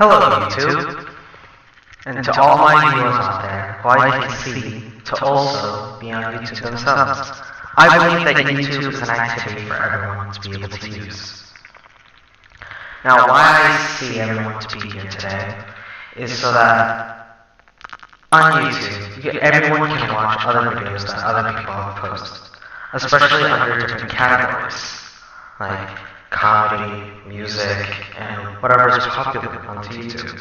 Hello, YouTube. And to all my viewers out there, who I can see to also be on YouTube themselves. I believe that YouTube is an activity for everyone to be able to use. Now, why I see everyone to be here today is so that on YouTube, you- everyone can watch other videos that other people have posted, especially under different categories, like comedy, music, and whatever is popular on YouTube.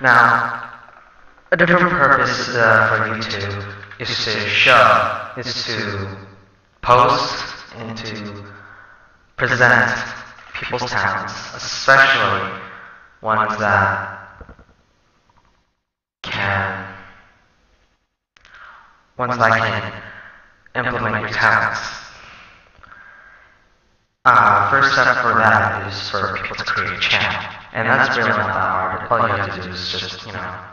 Now, a different purpose uh, for YouTube is to show, is to post and to present people's talents, especially ones that can, ones that can implement your talents. Uh, first step for that is for people to create a channel, and that's really not that hard. All you have to do is just, you know,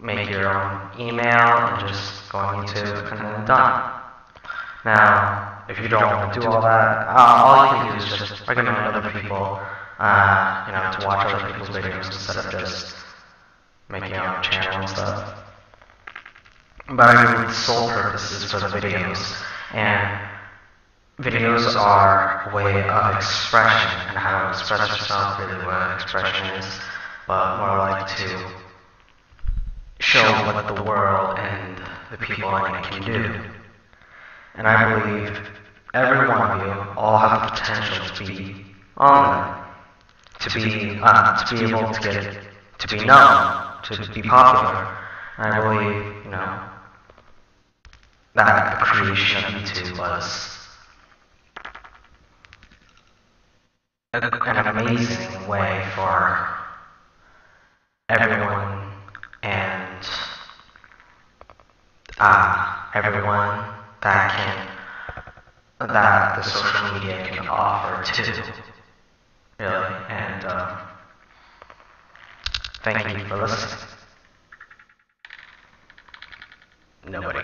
make your own email and just go on YouTube and then done. Now, if you don't want to do all that, uh, all you can do is just recommend other people, uh, you know, to watch other people's videos instead of just making your own channel and stuff. But I mean, the sole purpose is for the videos, and videos are a way of expression and how to express yourself, really what expression is, but more like to show what the world and the people in it can do. And I believe every one of you all have the potential to be on to be uh, to be able to get to be known, to be popular. And I believe, you know, that the creation of YouTube was an amazing way for everyone and uh, everyone that can that the social media can offer too. Really, and um, thank you for listening. Nobody.